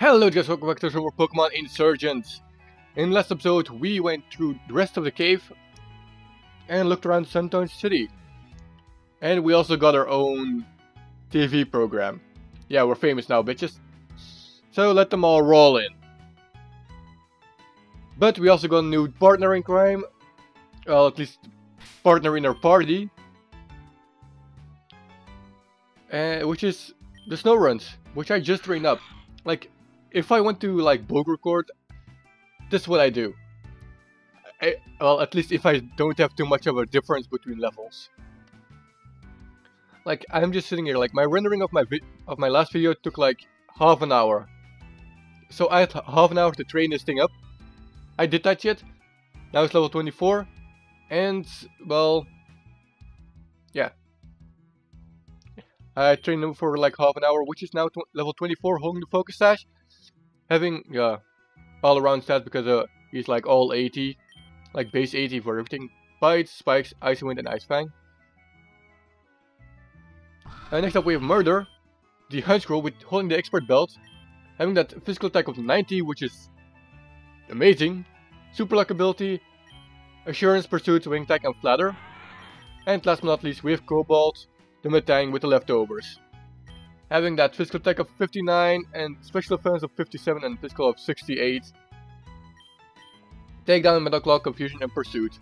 Hello guys, welcome back to our Pokemon Insurgence. In last episode we went through the rest of the cave and looked around Suntouch City. And we also got our own TV program. Yeah, we're famous now, bitches. So let them all roll in. But we also got a new partner in crime. Well, at least partner in our party. Uh, which is the Snorunt, which I just trained up. Like, if I want to like record, this is what I do. I, well, at least if I don't have too much of a difference between levels. Like I'm just sitting here, like my rendering of my of my last video took like half an hour. So I had half an hour to train this thing up. I did that shit. Now it's level 24, and well, yeah. I trained him for like half an hour, which is now level 24, holding the focus sash having uh, all around stats because uh, he's like all 80, like base 80 for everything. Bites, Spikes, Icy Wind, and Ice Fang. And next up we have Murder, the Honchkrow with holding the Expert Belt, having that physical attack of 90, which is amazing. Super Luck ability, Assurance, Pursuit, Wing Attack, and Flatter. And last but not least we have Cobalt, the Metang with the leftovers having that physical attack of 59 and special defense of 57 and physical of 68. Take down Metal Claw, Confusion, and Pursuit.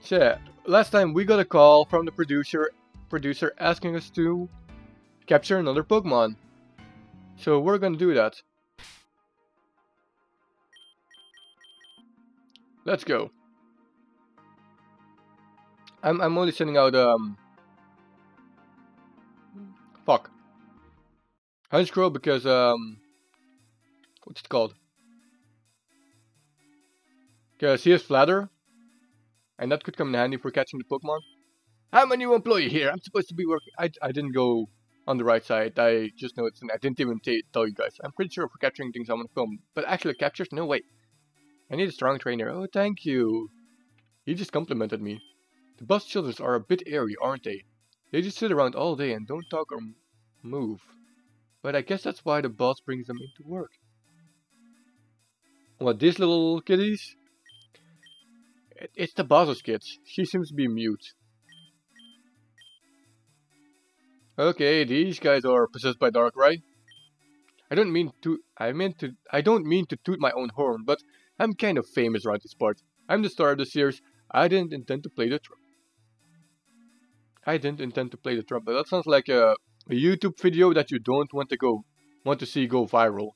So yeah, last time we got a call from the producer producer asking us to capture another Pokemon. So we're gonna do that. Let's go. I'm I'm only sending out um Fuck. Honchkrow because, um... What's it called? Because he has Flatter. And that could come in handy for catching the Pokemon. I'm a new employee here. I'm supposed to be working... I, I didn't go on the right side. I just noticed and I didn't even tell you guys. I'm pretty sure for capturing things I'm gonna film. But actually captures? No way. I need a strong trainer. Oh, thank you. He just complimented me. The bus children are a bit airy, aren't they? They just sit around all day and don't talk or move. But I guess that's why the boss brings them into work. What, these little kitties? It's the boss's kids. She seems to be mute. Okay, these guys are possessed by dark, right? I don't mean to I meant to I don't mean to toot my own horn, but I'm kind of famous around this part. I'm the star of the series. I didn't intend to play the trumpet. I didn't intend to play the trumpet. That sounds like a, a YouTube video that you don't want to go want to see go viral.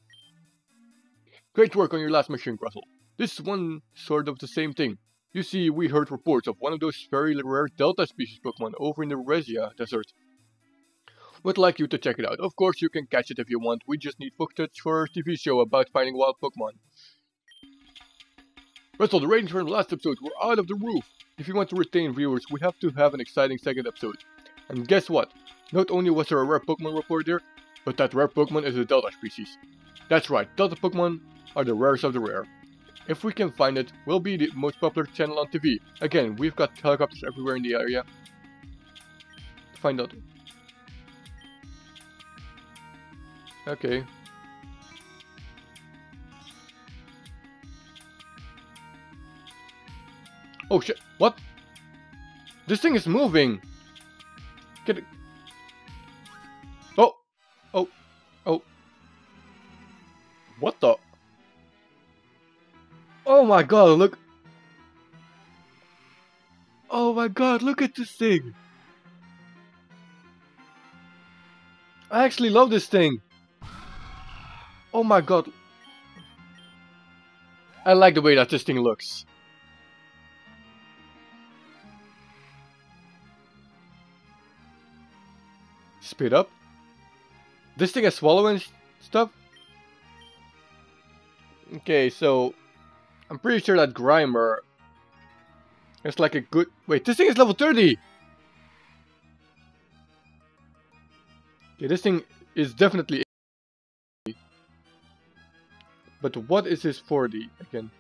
Great work on your last mission, Gruzel. This is one sort of the same thing. You see, we heard reports of one of those very rare Delta species Pokemon over in the Resia Desert. Would like you to check it out. Of course, you can catch it if you want. We just need footage for our TV show about finding wild Pokemon. Gruzel, the ratings from the last episode were out of the roof. If you want to retain viewers, we have to have an exciting second episode. And guess what? Not only was there a rare Pokemon report there, but that rare Pokemon is a Delta species. That's right, Delta Pokemon are the rarest of the rare. If we can find it, we'll be the most popular channel on TV. Again, we've got helicopters everywhere in the area. Find out. Okay, Oh shit, what? This thing is moving! Get it. Oh! Oh! Oh! What the? Oh my god, look! Oh my god, look at this thing! I actually love this thing! Oh my god. I like the way that this thing looks. Speed up. This thing is swallowing stuff? Okay, so... I'm pretty sure that Grimer... is like a good... Wait, this thing is level 30! Okay, this thing is definitely... But what is this 40 again?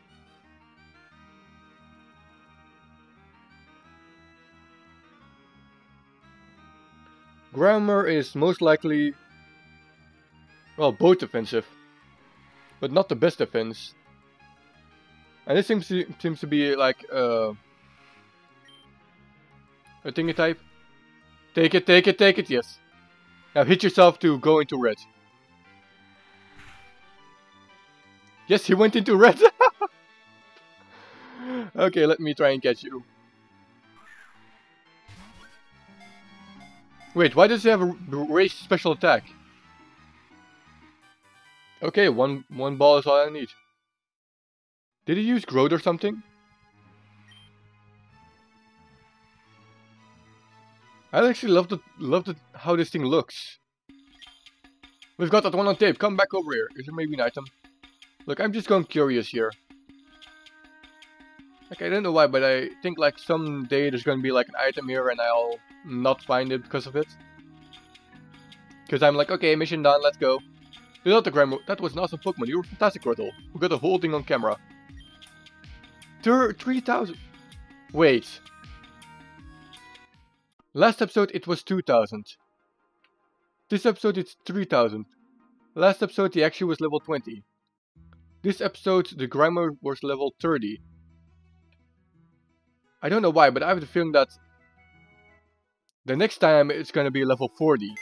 Grimer is most likely Well, both defensive. But not the best defense. And this seems to, seems to be like uh, a thingy type. Take it, take it, take it, yes. Now hit yourself to go into red. Yes, he went into red. okay, let me try and catch you. Wait, why does he have a race special attack? Okay, one one ball is all I need. Did he use growth or something? I actually love the love the how this thing looks. We've got that one on tape. Come back over here. Is there maybe an item? Look, I'm just going curious here. Like, I don't know why, but I think like someday there's gonna be like an item here and I'll not find it because of it. Because I'm like, okay, mission done, let's go. Grimo, that was an awesome Pokemon. You were fantastic, Turtle. We got the whole thing on camera. 3,000. Wait. Last episode it was 2,000. This episode it's 3,000. Last episode he actually was level 20. This episode the Grimer was level 30. I don't know why, but I have the feeling that the next time it's gonna be level 40.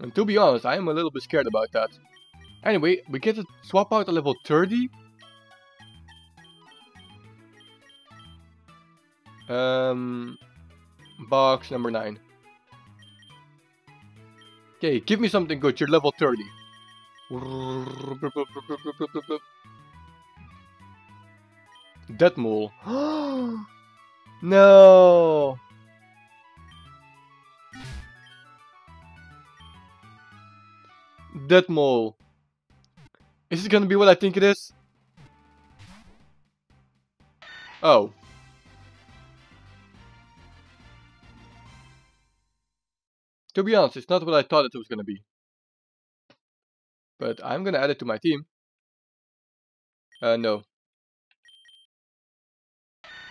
And to be honest, I am a little bit scared about that. Anyway, we get to swap out a level 30. Um, box number 9. Okay, give me something good, you're level 30. Death Mole. no! Death Mole. Is it gonna be what I think it is? Oh. To be honest, it's not what I thought it was gonna be. But I'm gonna add it to my team. Uh, no.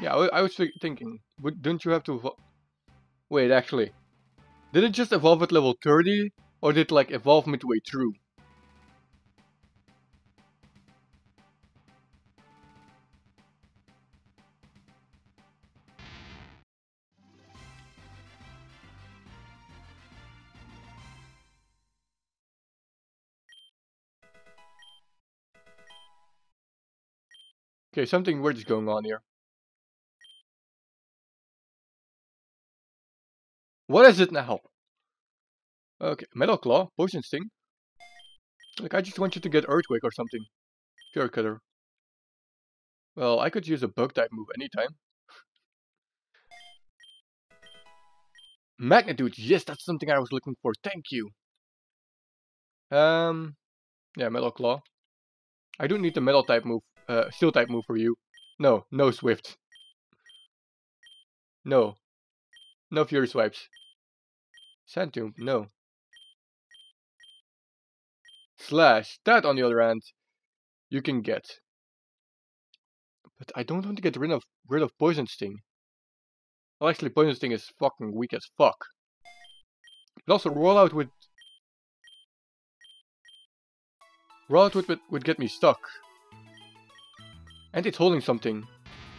Yeah, I, was thinking, don't you have to Wait, actually. Did it just evolve at level 30? Or did it like evolve midway through? Okay, something weird is going on here. What is it now? Okay, Metal Claw, Poison Sting. Like, I just want you to get Earthquake or something. Fury Cutter. Well, I could use a Bug type move anytime. Magnitude, yes, that's something I was looking for, thank you. Um, yeah, Metal Claw. I don't need the Metal type move, uh, Steel type move for you. No, no Swift. No. No Fury Swipes. Tomb, no. Slash, that on the other hand, you can get. But I don't want to get rid of rid of Poison Sting. Well, actually, Poison Sting is fucking weak as fuck. But also, Rollout would... Rollout would, would, would get me stuck. And it's holding something.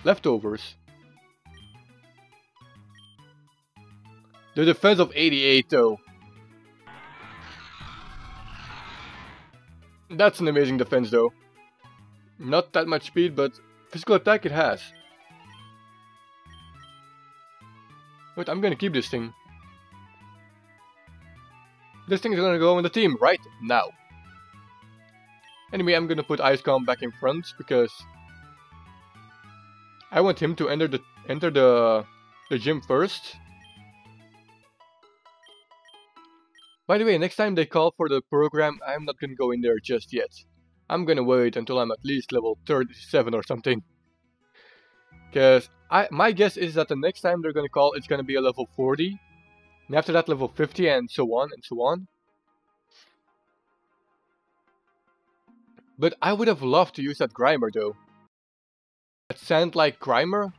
Leftovers. The defense of 88 though. That's an amazing defense though. Not that much speed, but physical attack it has. Wait, I'm gonna keep this thing. This thing is gonna go in the team right now. Anyway, I'm gonna put Ice Calm back in front because I want him to enter the enter the the gym first By the way, next time they call for the program, I'm not gonna go in there just yet. I'm gonna wait until I'm at least level 37 or something. Cause I my guess is that the next time they're gonna call, it's gonna be a level 40. And after that, level 50 and so on and so on. But I would have loved to use that Grimer though. That sound like Grimer?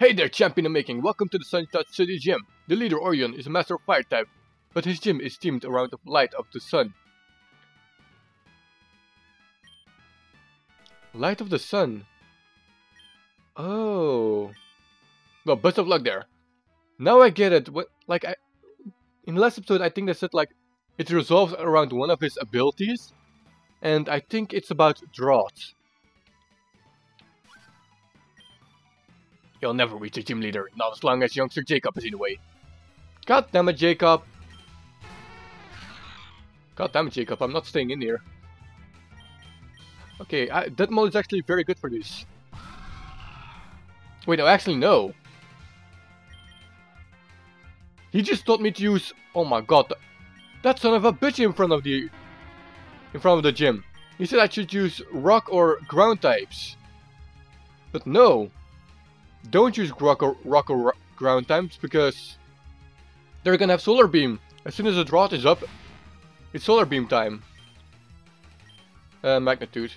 Hey there, champion of making. Welcome to the Suntouch City Gym. The leader, Orion, is a master of fire type but his gym is themed around the light of the sun. Light of the sun. Oh. Well, best of luck there. Now I get it. What, like, I, in the last episode, I think they said, like, it resolves around one of his abilities. And I think it's about drought. You'll never reach a gym leader, not as long as youngster Jacob is in the way. God damn it, Jacob. God damn it, Jacob, I'm not staying in here. Okay, I, that mode is actually very good for this. Wait, no, actually no. He just told me to use... Oh my god, that, that son of a bitch in front of the... In front of the gym. He said I should use rock or ground types. But no. Don't use rock or, rock or ground types because... They're gonna have solar beam. As soon as the drought is up, it's solar beam time. Uh, magnitude.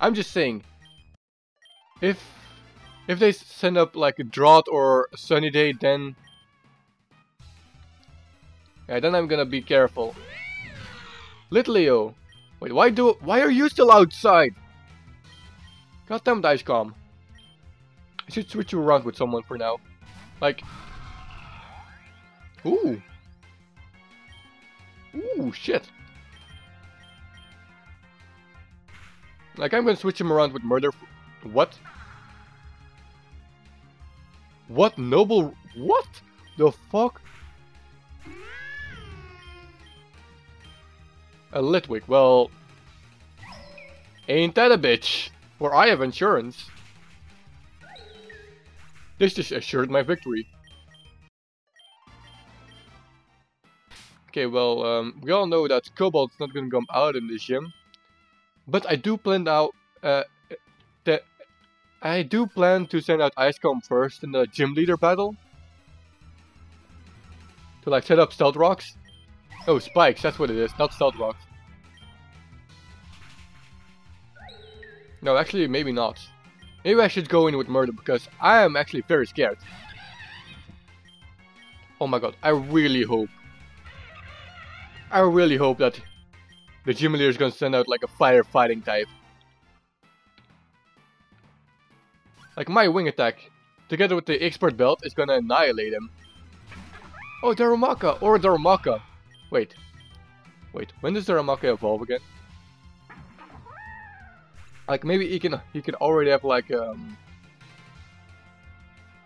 I'm just saying, if if they send up like a drought or a sunny day, then yeah, then I'm gonna be careful. Litleo, wait, why do why are you still outside? God Goddamn Dicecom. I should switch you around with someone for now. Like, ooh, ooh, shit. Like, I'm gonna switch him around with murder. What? What noble? What the fuck? A Litwick, well... Ain't that a bitch? Or I have Assurance. This just assured my victory. Okay, well, um, we all know that Cobalt's not gonna come out in this gym. But I do plan out uh, I do plan to send out Icecomb first in the gym leader battle. To like set up stealth rocks. Oh, spikes, that's what it is, not stealth rocks. No, actually, maybe not. Maybe I should go in with murder because I am actually very scared. Oh my god, I really hope. I really hope that the gym leader is gonna send out like a firefighting type. Like my wing attack, together with the expert belt, is gonna annihilate him. Oh, Darumaka! Or Darumaka! Wait. Wait, when does Darumaka evolve again? Like maybe he can he can already have like um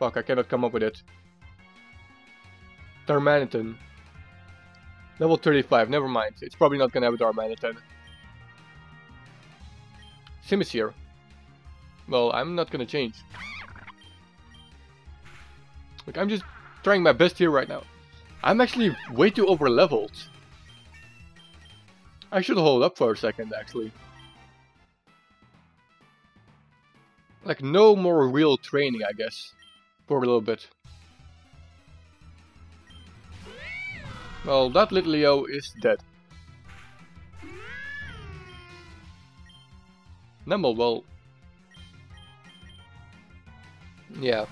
Fuck, I cannot come up with it. Darmanitan. Level 35, never mind. It's probably not gonna have a Darmanitan. Simisear. Well, I'm not gonna change. Like, I'm just trying my best here right now. I'm actually way too over leveled. I should hold up for a second, actually. Like, no more real training, I guess. For a little bit. Well, that Litleo is dead. Numel, well... Yeah.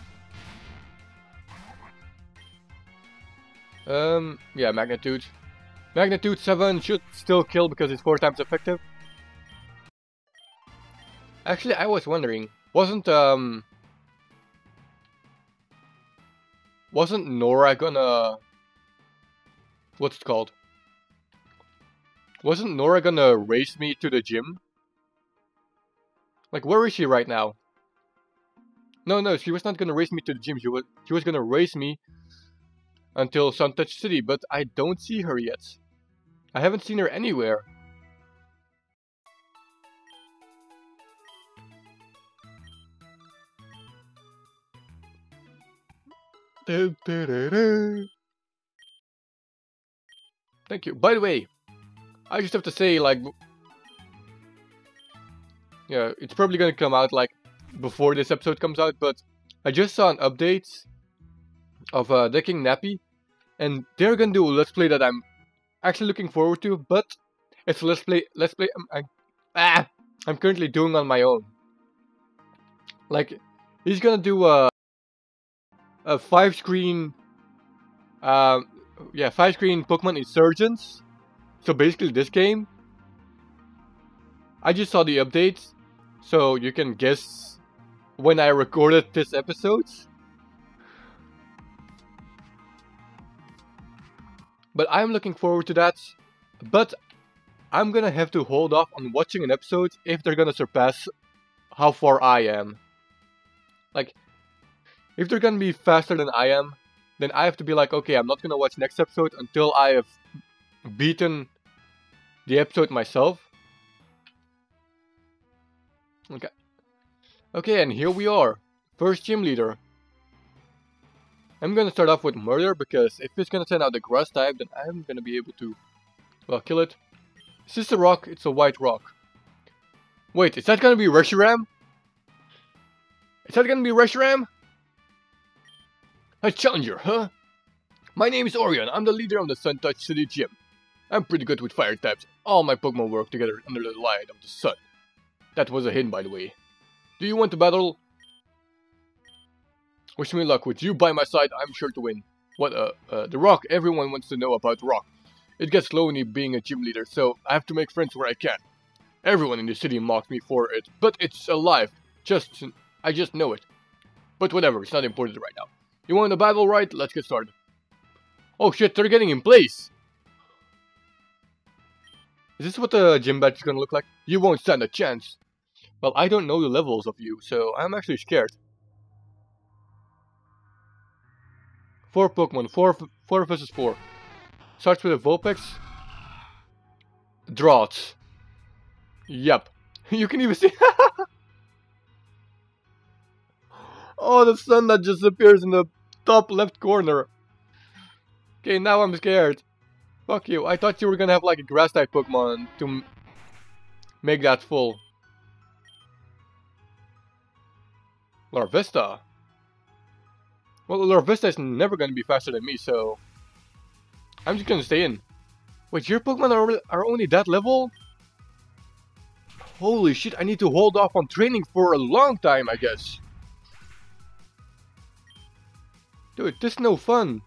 Um, yeah, Magnitude. Magnitude 7 should still kill because it's 4 times effective. Actually, I was wondering, wasn't, um... Wasn't Nora gonna what's it called? Wasn't Nora gonna race me to the gym? Like, where is she right now? No, no, she was not gonna race me to the gym. She was, she was gonna race me until Suntouch City, but I don't see her yet. I haven't seen her anywhere. Thank you. By the way, I just have to say, like, yeah, it's probably gonna come out like before this episode comes out, but I just saw an update of uh, Decking Nappy, and they're gonna do a let's play that I'm actually looking forward to, but it's let's play. Let's play. I'm, I'm, ah, I'm currently doing on my own. Like, he's gonna do a. A five screen, um, yeah, five screen Pokemon Insurgence. So basically, this game. I just saw the updates, so you can guess when I recorded this episode. But I'm looking forward to that. But I'm gonna have to hold off on watching an episode if they're gonna surpass how far I am. Like, if they're gonna be faster than I am, then I have to be like, okay, I'm not gonna watch next episode until I have beaten the episode myself. Okay. Okay, and here we are. First gym leader. I'm gonna start off with murder because if it's gonna turn out the grass type, then I'm gonna be able to, well, kill it. Is this a rock? It's a white rock. Wait, is that gonna be Reshiram? Is that gonna be Reshiram? A challenger, huh? My name is Orion. I'm the leader of the Sun Touch City Gym. I'm pretty good with fire types. All my Pokemon work together under the light of the sun. That was a hint, by the way. Do you want to battle? Wish me luck. With you by my side, I'm sure to win. What, uh, uh, the Rock. Everyone wants to know about Rock. It gets lonely being a gym leader, so I have to make friends where I can. Everyone in the city mocks me for it, but it's alive. Just, I just know it. But whatever, it's not important right now. You want a battle right? Let's get started. Oh shit, they're getting in place! Is this what the gym badge is gonna look like? You won't stand a chance. Well, I don't know the levels of you, so I'm actually scared. Four Pokemon, four, four versus four. Starts with a Vulpix. Droughts. Yep. You can even see... oh, the sun that just appears in the top left corner. Okay, now I'm scared. Fuck you. I thought you were gonna have like a grass type Pokemon to make that full. Larvesta. Well, Larvesta is never gonna be faster than me, so... I'm just gonna stay in. Wait, your Pokemon are, are only that level? Holy shit, I need to hold off on training for a long time, I guess. Dude, this is no fun.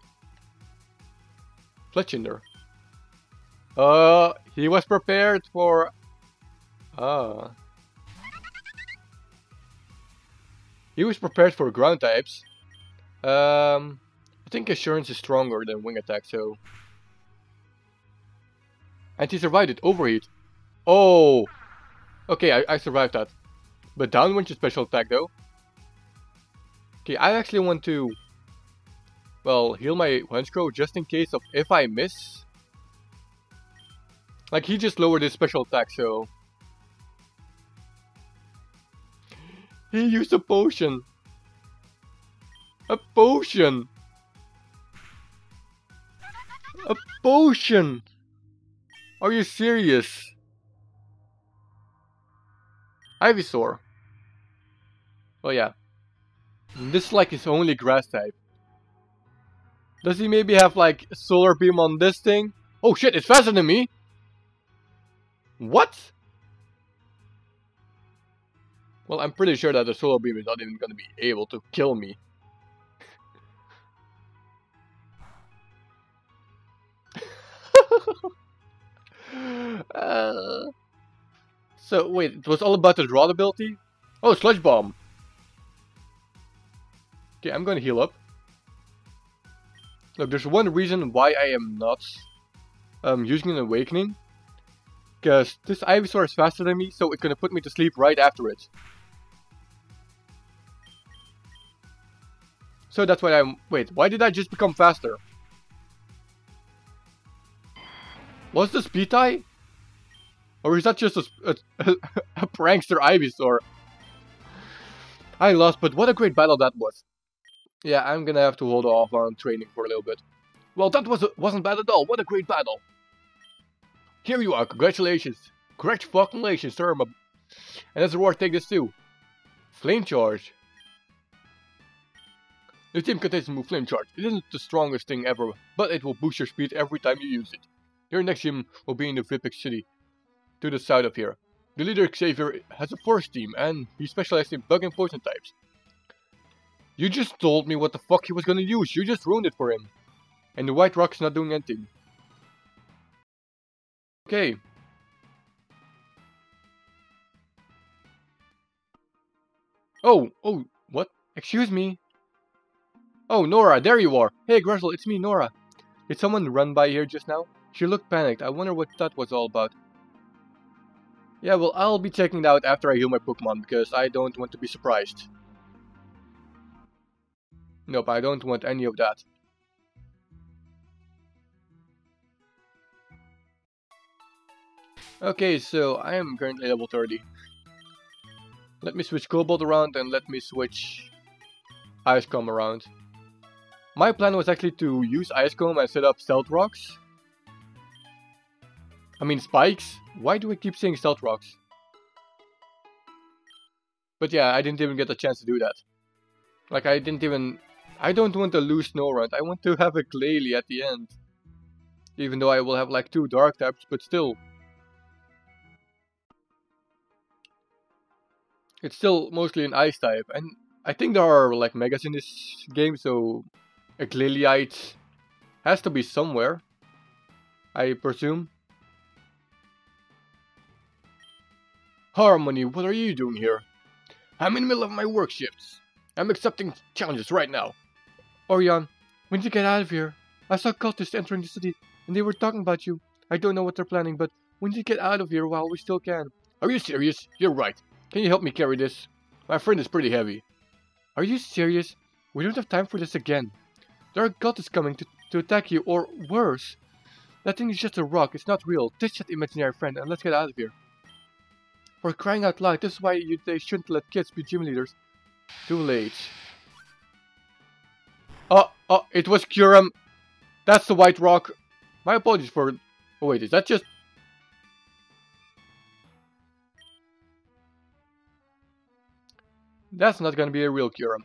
Fletchinder. Uh, he was prepared for... Ah. He was prepared for ground types. Um, I think Assurance is stronger than Wing Attack, so... And he survived it, Overheat. Oh! Okay, I, I survived that. But Downwind is special attack, though. Okay, I actually want to... Well, heal my Honchkrow just in case of if I miss. Like, he just lowered his special attack, so... He used a potion. A potion. A potion. Are you serious? Ivysaur. Oh yeah. This is like his only grass type. Does he maybe have like solar beam on this thing? Oh shit, it's faster than me! What? Well, I'm pretty sure that the solar beam is not even gonna be able to kill me. uh, so, wait, it was all about the draw ability? Oh, Sludge Bomb! Okay, I'm gonna heal up. Look, there's one reason why I am not um, using an Awakening. Because this Ivysaur is faster than me, so it's gonna put me to sleep right after it. So that's why I'm... Wait, why did I just become faster? Was the speed tie? Or is that just a, a, a prankster Ivysaur? I lost, but what a great battle that was. Yeah, I'm gonna have to hold off on training for a little bit. Well, that was wasn't bad at all. What a great battle. Here you are. Congratulations. Correct fucking relations, sir. And as a reward, take this too. Flame Charge. The team contains the move Flame Charge. It isn't the strongest thing ever, but it will boost your speed every time you use it. Your next gym will be in the Vipik city, to the south of here. The leader Xavier has a force team, and he specializes in bug and poison types. You just told me what the fuck he was gonna use. You just ruined it for him. And the white rock's not doing anything. Okay. Oh, oh, what? Excuse me. Oh, Nora, there you are. Hey, Gruzel, it's me, Nora. Did someone run by here just now? She looked panicked. I wonder what that was all about. Yeah, well, I'll be checking it out after I heal my Pokemon, because I don't want to be surprised. Nope, I don't want any of that. Okay, so I am currently level 30. Let me switch Cobalt around and let me switch Ice Comb around. My plan was actually to use Ice Comb and set up Stealth Rocks. I mean spikes? Why do I keep saying Stealth Rocks? But yeah, I didn't even get a chance to do that. Like I didn't even I don't want to lose Snorunt. I want to have a Glalie at the end. Even though I will have like two Dark types, but still. It's still mostly an Ice type. And I think there are like Megas in this game, so a Glalitite has to be somewhere. I presume. Harmony, what are you doing here? I'm in the middle of my work shifts. I'm accepting challenges right now. Orion, when you get out of here? I saw cultists entering the city, and they were talking about you. I don't know what they're planning, but when you get out of here while we still can? Are you serious? You're right. Can you help me carry this? My friend is pretty heavy. Are you serious? We don't have time for this again. There are cultists coming to, to attack you, or worse. That thing is just a rock, it's not real. Ditch that imaginary friend and let's get out of here. For crying out loud, this is why you, they shouldn't let kids be gym leaders. Too late. Oh, oh, it was Kyurem. That's the white rock. My apologies for... Oh wait, is that just... That's not gonna be a real Kyurem.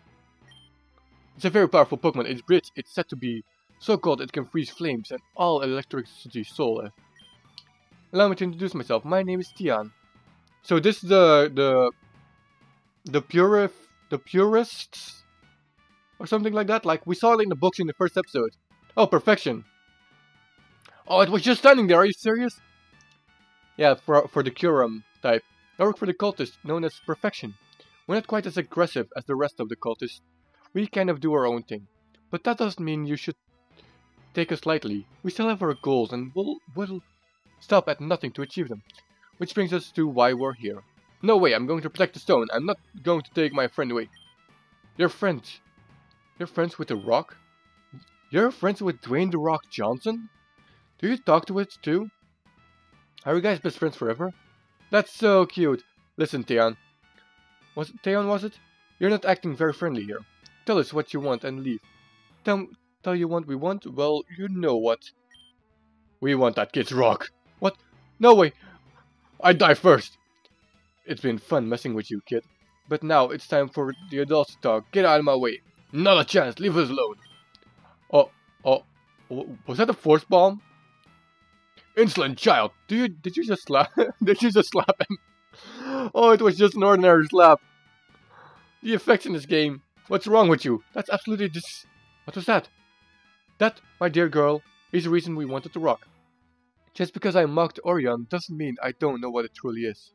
It's a very powerful Pokemon. Its bridge it's said to be so cold it can freeze flames and all electricity soul. Allow me to introduce myself. My name is Tian. So this is the the the purif the purists or something like that. Like we saw it in the books in the first episode. Oh, perfection. Oh, it was just standing there. Are you serious? Yeah, for for the Kyurem type. I work for the cultist, known as Perfection. We're not quite as aggressive as the rest of the cultists. We kind of do our own thing. But that doesn't mean you should take us lightly. We still have our goals and we'll, we'll stop at nothing to achieve them. Which brings us to why we're here. No way, I'm going to protect the stone. I'm not going to take my friend away. You're friends. You're friends with the rock? You're friends with Dwayne the Rock Johnson? Do you talk to it too? Are you guys best friends forever? That's so cute. Listen, Tian. Was it Theon, was it? You're not acting very friendly here. Tell us what you want and leave. Tell, tell you what we want? Well, you know what. We want that kid's rock. What? No way. I die first. It's been fun messing with you, kid. But now it's time for the adults to talk. Get out of my way. Not a chance. Leave us alone. Oh, oh, was that a force bomb? Insolent child. Do you did you just slap? did you just slap him? Oh, it was just an ordinary slap. The effects in this game. What's wrong with you? That's absolutely dis... What was that? That, my dear girl, is the reason we wanted to rock. Just because I mocked Orion doesn't mean I don't know what it truly is.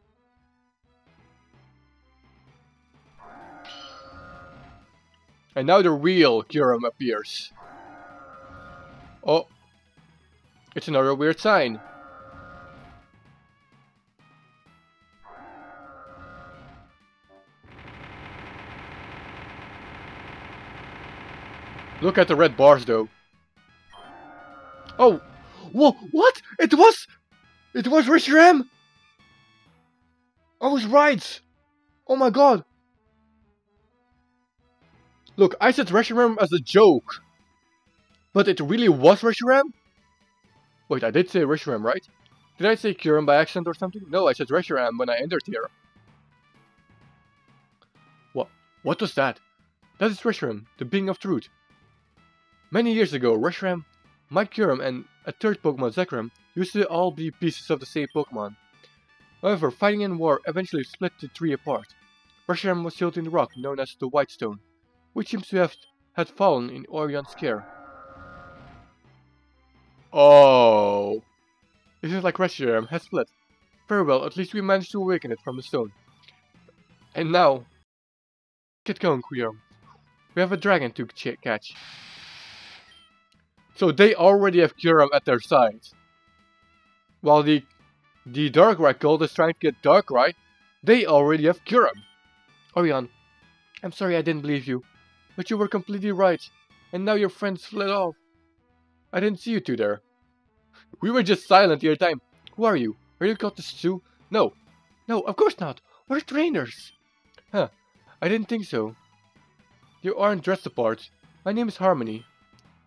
And now the real Kyurem appears. Oh. It's another weird sign. Look at the red bars though. Oh! Whoa! What? It was... It was Reshiram! I was right! Oh my god! Look, I said Reshiram as a joke. But it really was Reshiram? Wait, I did say Reshiram, right? Did I say Kyurem by accident or something? No, I said Reshiram when I entered here. What? What was that? That is Reshiram, the being of truth. Many years ago, Reshiram, Mike Kyurem, and a third Pokemon, Zekrom, used to all be pieces of the same Pokemon. However, fighting and war eventually split the three apart. Reshiram was sealed in the rock known as the White Stone. Which seems to have had fallen in Orion's care. Oh. It is like Reshiram has fled. Very well, at least we managed to awaken it from the stone. And now... Get going, Kyurem. We have a dragon to catch. So they already have Kyurem at their side. While the the Darkrai cult is trying to get Darkrai, they already have Kyurem. Orion, I'm sorry I didn't believe you, but you were completely right, and now your friends fled off. I didn't see you two there. We were just silent the entire time. Who are you? Are you Cultist too? No. No, of course not. We're trainers. Huh. I didn't think so. You aren't dressed apart. My name is Harmony.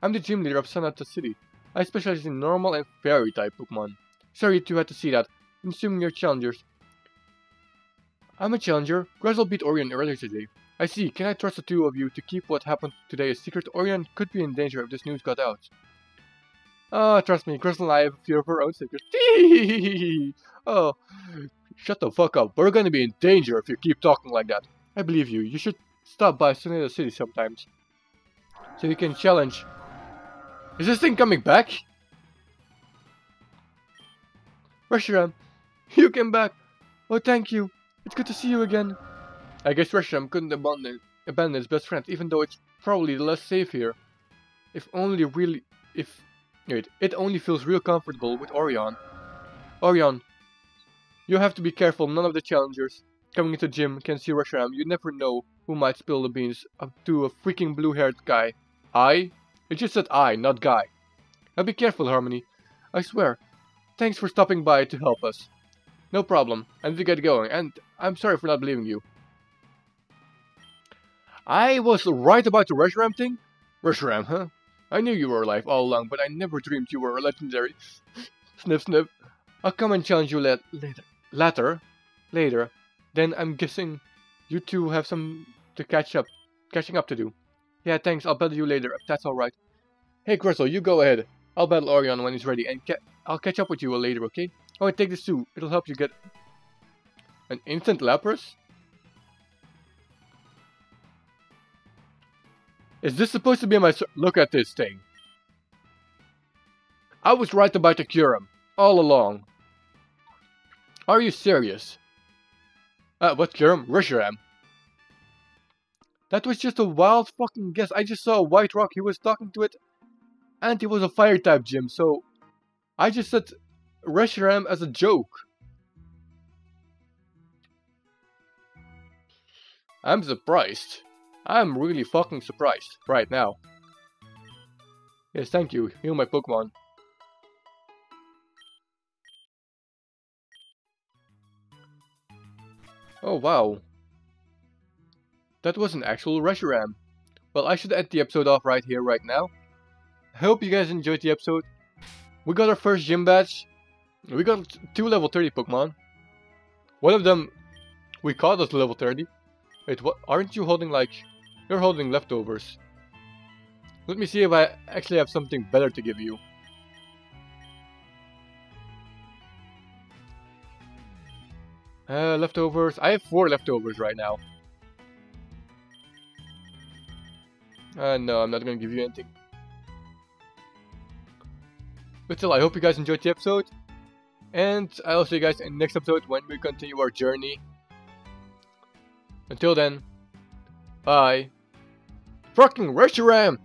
I'm the gym leader of Sonata City. I specialize in normal and fairy type Pokemon. Sorry you two had to see that. I'm assuming you're challengers. I'm a challenger. Gruzel beat Orion earlier today. I see. Can I trust the two of you to keep what happened today a secret? Orion could be in danger if this news got out. Ah, oh, trust me, Crystal and I have a few of our own secrets. oh, shut the fuck up. We're gonna be in danger if you keep talking like that. I believe you. You should stop by Sonata City sometimes. So you can challenge. Is this thing coming back? Reshiram, you came back. Oh, thank you. It's good to see you again. I guess Reshiram couldn't abandon, abandon his best friend, even though it's probably the less safe here. If only really... If... Wait, it only feels real comfortable with Orion. Orion, you have to be careful, none of the challengers coming into gym can see Reshiram. You never know who might spill the beans up to a freaking blue-haired guy. I? It just said I, not guy. Now be careful, Harmony. I swear. Thanks for stopping by to help us. No problem. And we get going. And I'm sorry for not believing you. I was right about the Reshiram thing? Reshiram, huh? I knew you were alive all along, but I never dreamed you were a legendary. sniff, sniff. I'll come and challenge you la later. Later? Later. Then I'm guessing you two have some to catch up, catching up to do. Yeah, thanks. I'll battle you later if that's alright. Hey, Crystal, you go ahead. I'll battle Orion when he's ready, and ca I'll catch up with you later, okay? Oh, and take this too. It'll help you get an instant Lapras? Is this supposed to be my... Look at this thing. I was right about the Kyurem. All along. Are you serious? Uh, what Kyurem? Reshiram. That was just a wild fucking guess. I just saw a white rock. He was talking to it. And it was a fire type gym. So I just said Reshiram as a joke. I'm surprised. I'm really fucking surprised right now. Yes, thank you. Heal my Pokemon. Oh wow. That was an actual Reshiram. Well, I should end the episode off right here, right now. I hope you guys enjoyed the episode. We got our first gym badge. We got two level 30 Pokemon. One of them we caught as level 30. Wait, what? Aren't you holding like... You're holding leftovers. Let me see if I actually have something better to give you. Uh, leftovers. I have four leftovers right now. Uh, no, I'm not gonna give you anything. But still, I hope you guys enjoyed the episode. And I'll see you guys in the next episode when we continue our journey. Until then, bye. Fucking Reshiram!